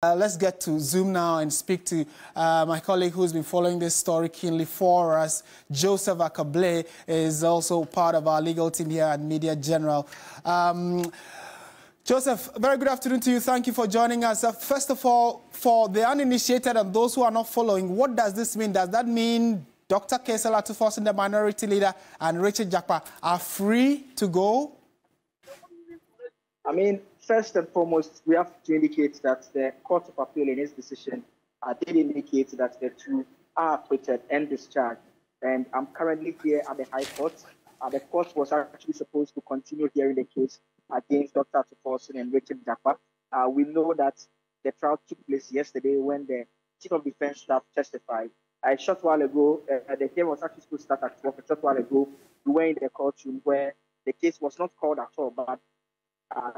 Uh, let's get to Zoom now and speak to uh, my colleague who's been following this story keenly for us. Joseph Ackah-Blay is also part of our legal team here at Media General. Um, Joseph, very good afternoon to you. Thank you for joining us. Uh, first of all, for the uninitiated and those who are not following, what does this mean? Does that mean Dr. Cassiel Ato-Forson, the minority leader, and Richard Jakpa are free to go? I mean, first and foremost, we have to indicate that the Court of Appeal in its decision uh, did indicate that the two are acquitted and discharged. And I'm currently here at the High Court. Uh, the court was actually supposed to continue hearing the case against Dr. Ato-Forson and Richard Jakpa. Uh, we know that the trial took place yesterday when the Chief of Defense Staff testified. A short while ago, uh, the hearing was actually supposed to start at 12. A short while ago, we were in the courtroom where the case was not called at all, but uh,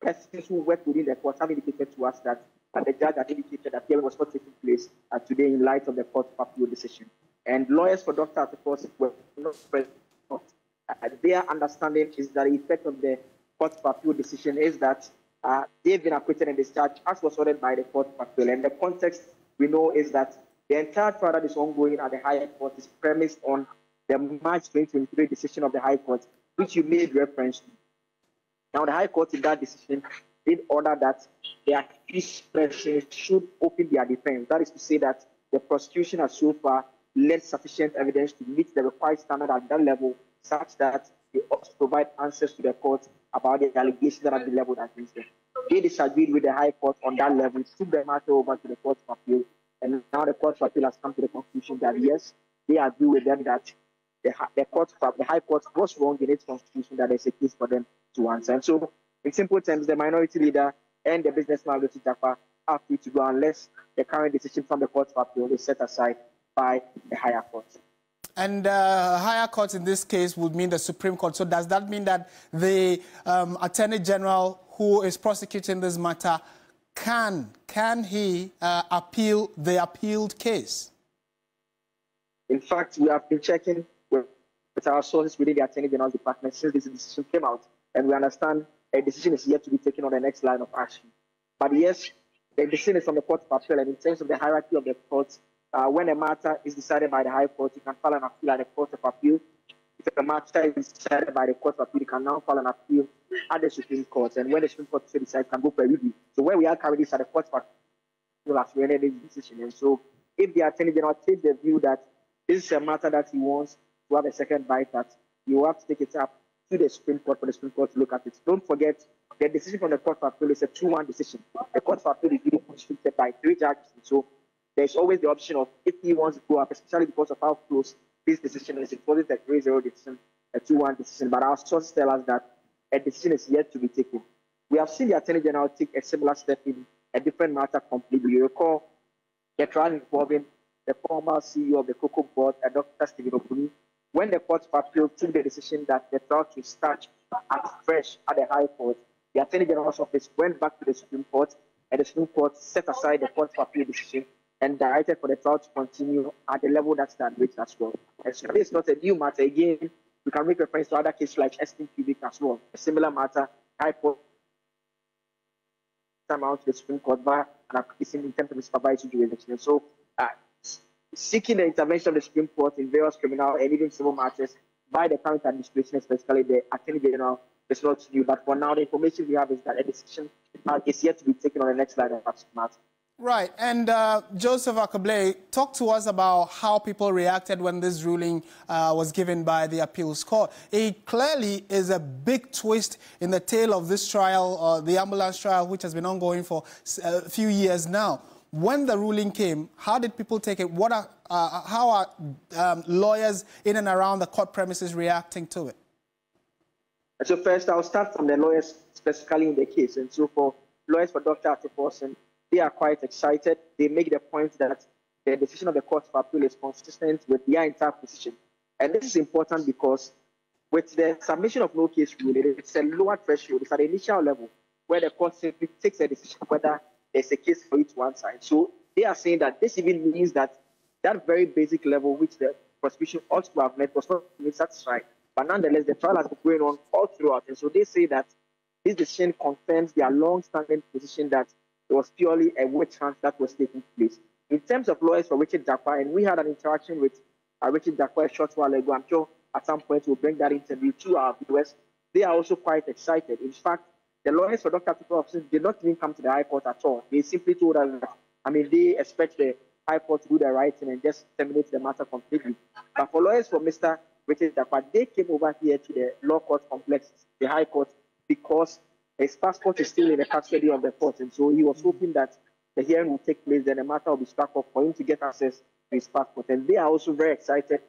persons who work within the court have indicated to us that the judge had indicated that hearing was not taking place uh, today in light of the court appeal decision. And lawyers for Dr. Ato-Forson were not present. Uh, their understanding is that the effect of the court appeal decision is that uh, they've been acquitted and discharged as was ordered by the court appeal. And the context we know is that the entire trial that is ongoing at the higher court is premised on the March 2023 decision of the High Court, which you made reference to. Now, the High Court in that decision did order that the accused persons should open their defense. That is to say that the prosecution has so far led sufficient evidence to meet the required standard at that level, such that they ought to provide answers to the court about the allegations that have been leveled against them. They disagreed with the High Court on that level, took the matter over to the Court of Appeal, and now the Court of Appeal has come to the conclusion that yes, they agree with them that the, the court, the High Court was wrong in its constitution that there's a case for them to answer. And so, in simple terms, the minority leader and the businessman, Lucy Jakpa, are free to go unless the current decision from the Court of Appeal is set aside by the higher court. And uh, higher court in this case would mean the Supreme Court. So does that mean that the um, Attorney General who is prosecuting this matter can, can he uh, appeal the appealed case? In fact, we have been checking with, with our sources within the Attorney General's department since this decision came out and we understand a decision is yet to be taken on the next line of action. But yes, the decision is on the Court of Appeal, and in terms of the hierarchy of the courts, uh, when a matter is decided by the High Court, you can file an appeal at the Court of Appeal. If a matter is decided by the Court of Appeal, you can now file an appeal at the Supreme Court, and when the Supreme Court decides, you can go for a review. So where we are currently is at the Court of Appeal as we ended this decision. And so if the Attorney General takes the view that this is a matter that he wants to have a second bite at, you have to take it up to the Supreme Court for the Supreme Court to look at it. Don't forget, the decision from the Court of Appeal is a 2 1 decision. The Court of Appeal is really constricted by three judges. So there's always the option of if he wants to go up, especially because of how close this decision is. It wasn't a 3 0 decision, a 2 1 decision. But our sources tell us that a decision is yet to be taken. We have seen the Attorney General take a similar step in a different matter completely. You recall the trial involving the former CEO of the Cocoa Board, Dr. Stephen Opuni, when the Court of Appeal took the decision that the trial should start at fresh at the High Court, the Attorney General's office went back to the Supreme Court, and the Supreme Court set aside the Court of Appeal decision and directed for the trial to continue at the level that's done reached as well. And so this is not a new matter. Again, we can make reference to other cases like Estin Cubic as well. A similar matter, High Court time out to the Supreme Court by an application in terms of supervisory jurisdiction. So uh, seeking the intervention of the Supreme Court in various criminal and even civil matters by the current administration, especially the Attorney General, is not new. But for now, the information we have is that a decision uh, is yet to be taken on the next line of that matter. Right. And uh, Joseph Ackah-Blay, talk to us about how people reacted when this ruling uh, was given by the appeals court. It clearly is a big twist in the tale of this trial, uh, the ambulance trial, which has been ongoing for a few years now. When the ruling came, how did people take it? What are, uh, how are um, lawyers in and around the court premises reacting to it? So first, I'll start from the lawyers specifically in the case. And so for lawyers for Dr. Ato-Forson, they are quite excited. They make the point that the decision of the Court of Appeal is consistent with their entire position. And this is important because with the submission of no case rule, it's a lower threshold. It's at the initial level where the court simply takes a decision whether there's a case for each one side. So they are saying that this even means that that very basic level which the prosecution ought to have met was not satisfied. But nonetheless, the trial has been going on all throughout. And so they say that this decision confirms their long-standing position that it was purely a witch hunt that was taking place. In terms of lawyers for Richard Jakpa, and we had an interaction with uh, Richard Jakpa a short while ago. I'm sure at some point we'll bring that interview to our viewers. They are also quite excited. In fact, the lawyers for Dr. Austin did not even come to the High Court at all. They simply told us that, I mean, they expect the High Court to do the right thing and just terminate the matter completely. But for lawyers for Mr. Richard Jakpa, they came over here to the law court complex, the High Court, because his passport is still in the custody of the court. And so he was hoping that the hearing will take place, then the matter will be struck off for him to get access to his passport. And they are also very excited.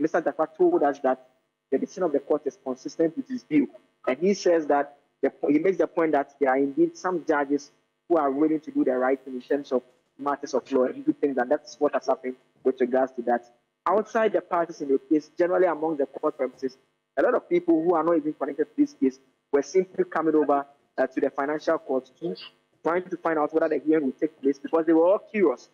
Mr. Jakpa told us that the decision of the court is consistent with his view. And he says that the, he makes the point that there are indeed some judges who are willing to do the right thing in terms of matters of law and do things, and that's what has happened with regards to that. Outside the parties in the case, generally among the court premises, a lot of people who are not even connected to this case were simply coming over uh, to the financial court to trying to find out whether the hearing will take place because they were all curious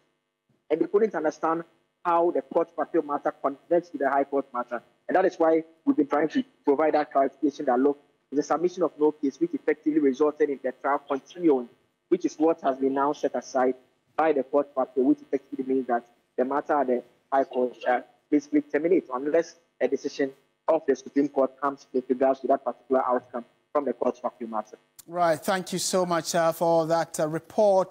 and they couldn't understand how the court appeal matter connects to the high court matter. And that is why we've been trying to provide that clarification that look, the submission of no case, which effectively resulted in the trial continuing, which is what has been now set aside by the court appeal, which effectively means that the matter at the high court shall basically terminate unless a decision of the Supreme Court comes with regards to that particular outcome from the court appeal matter. Right. Thank you so much uh, for that uh, report.